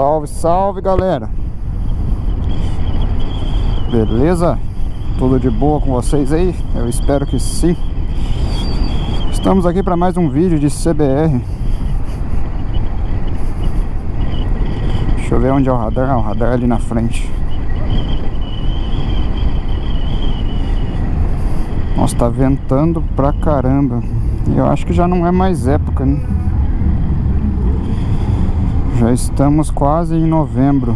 Salve, salve galera Beleza? Tudo de boa com vocês aí? Eu espero que sim Estamos aqui para mais um vídeo de CBR Deixa eu ver onde é o radar Ah, o radar é ali na frente Nossa, tá ventando pra caramba Eu acho que já não é mais época, né? Já estamos quase em novembro.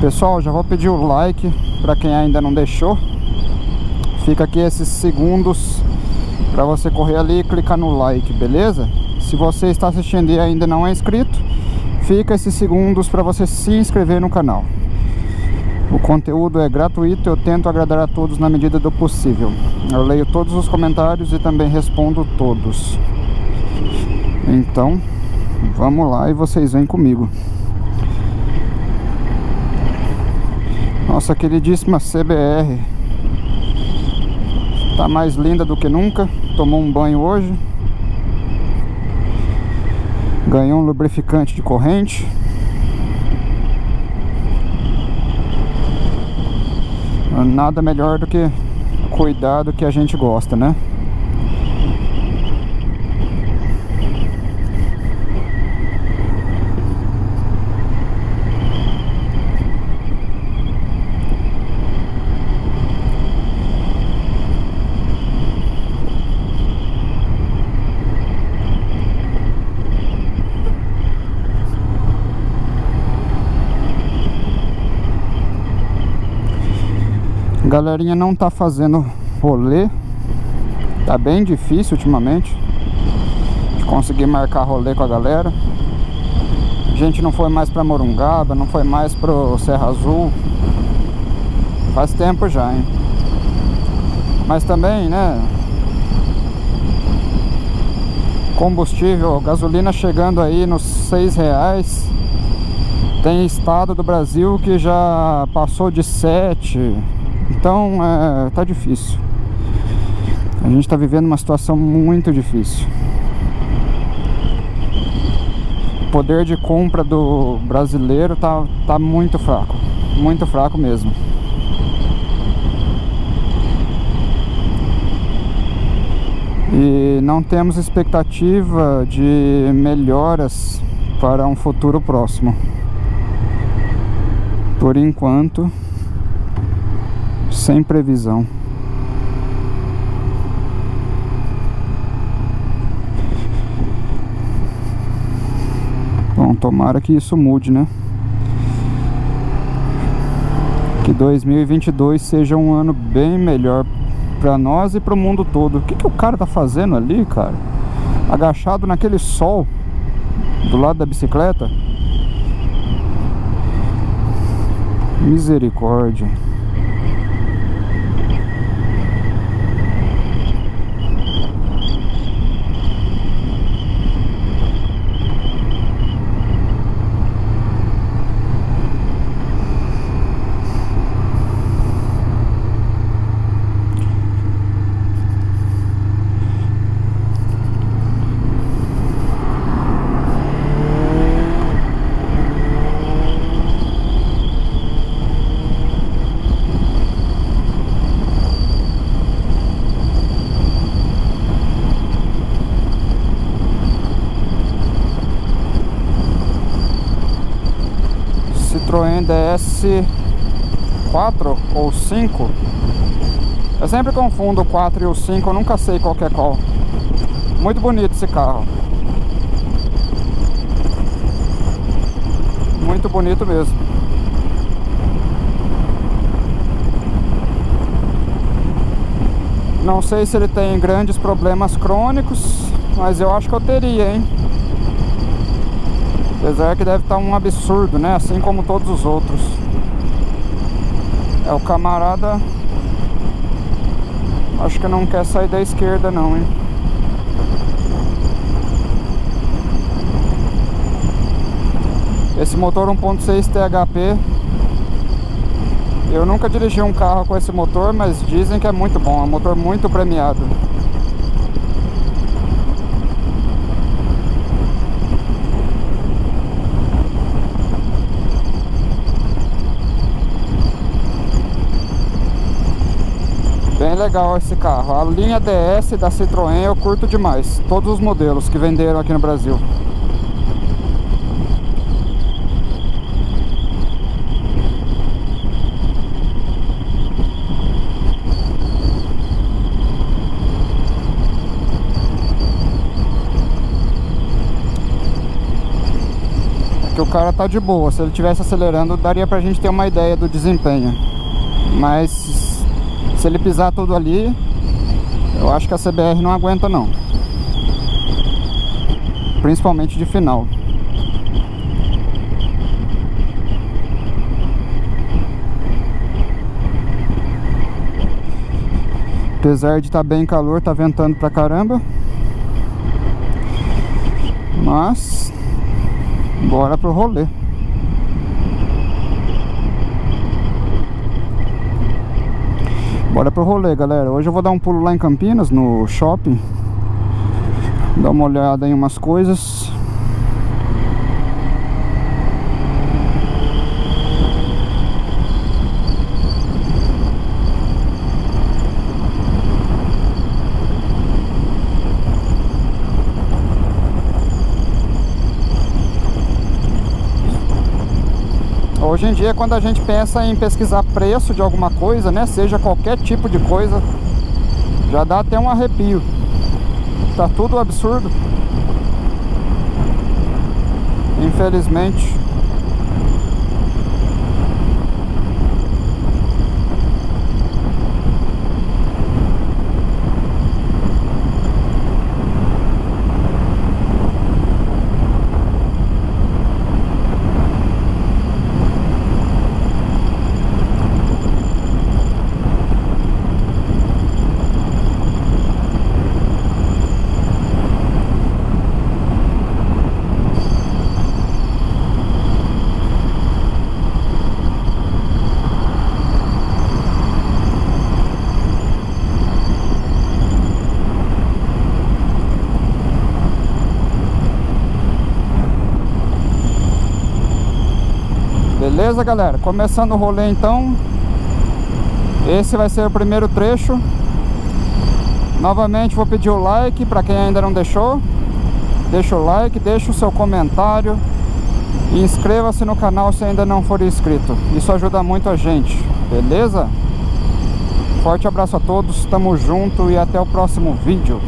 Pessoal, já vou pedir o like para quem ainda não deixou. Fica aqui esses segundos para você correr ali e clicar no like, beleza? Se você está assistindo e ainda não é inscrito Fica esses segundos para você se inscrever no canal o conteúdo é gratuito, eu tento agradar a todos na medida do possível. Eu leio todos os comentários e também respondo todos. Então, vamos lá e vocês vêm comigo. Nossa queridíssima CBR Tá mais linda do que nunca Tomou um banho hoje Ganhou um lubrificante de corrente nada melhor do que cuidar do que a gente gosta, né? Galerinha não tá fazendo rolê. Tá bem difícil ultimamente De conseguir marcar rolê com a galera. A gente não foi mais pra Morungaba Não foi mais pro Serra Azul. Faz tempo já, hein? Mas também, né? Combustível, gasolina chegando aí nos seis reais. Tem estado do Brasil que já passou de sete então, é, tá difícil. A gente está vivendo uma situação muito difícil. O poder de compra do brasileiro tá, tá muito fraco. Muito fraco mesmo. E não temos expectativa de melhoras para um futuro próximo. Por enquanto, sem previsão. Bom, tomara que isso mude, né? Que 2022 seja um ano bem melhor para nós e para o mundo todo. O que, que o cara tá fazendo ali, cara? Agachado naquele sol do lado da bicicleta? Misericórdia. Citroën DS 4 ou 5 Eu sempre confundo o 4 e o 5, eu nunca sei qual é qual. Muito bonito esse carro. Muito bonito mesmo. Não sei se ele tem grandes problemas crônicos Mas eu acho que eu teria, hein Apesar que deve estar um absurdo, né? Assim como todos os outros. É o camarada. Acho que não quer sair da esquerda não, hein? Esse motor 1.6 THP Eu nunca dirigi um carro com esse motor Mas dizem que é muito bom É um motor muito premiado legal esse carro. A linha DS da Citroën eu curto demais. Todos os modelos que venderam aqui no Brasil. que o cara tá de boa. Se ele tivesse acelerando, daria pra gente ter uma ideia do desempenho. Mas se ele pisar tudo ali, eu acho que a CBR não aguenta não. Principalmente de final. Apesar de estar tá bem calor, tá ventando pra caramba. Mas Bora pro rolê. Bora pro rolê, galera. Hoje eu vou dar um pulo lá em Campinas, no shopping. Dar uma olhada em umas coisas. Hoje em dia, quando a gente pensa em pesquisar preço de alguma coisa, né? Seja qualquer tipo de coisa, já dá até um arrepio. Tá tudo absurdo. Infelizmente. Beleza, galera? Começando o rolê, então. Esse vai ser o primeiro trecho. Novamente, vou pedir o like para quem ainda não deixou. Deixa o like, deixa o seu comentário. E inscreva-se no canal se ainda não for inscrito. Isso ajuda muito a gente, beleza? Forte abraço a todos, tamo junto e até o próximo vídeo.